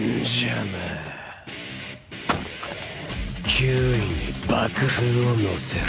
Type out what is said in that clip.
邪魔9位に爆風を乗せる